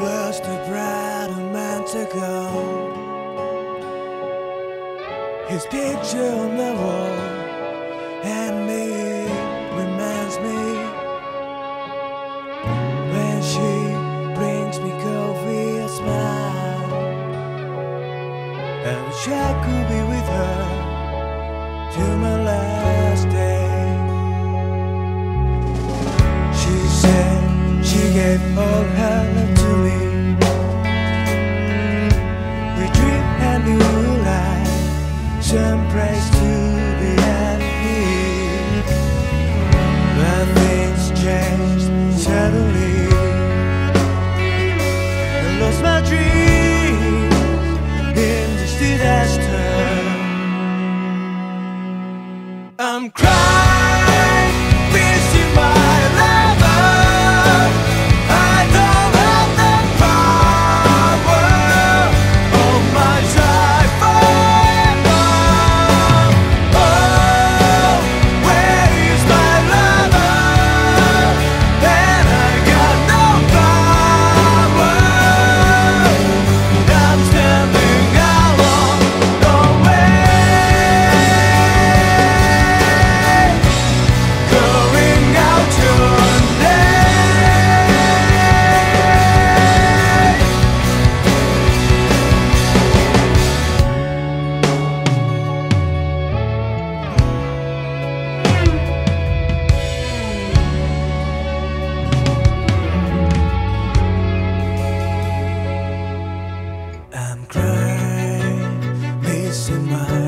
was the bride a month ago. His picture on the wall and me reminds me when she brings me coffee a smile. I wish I could be with her till my last day. She said she gave all her in this disaster. I'm crying, I'm missing my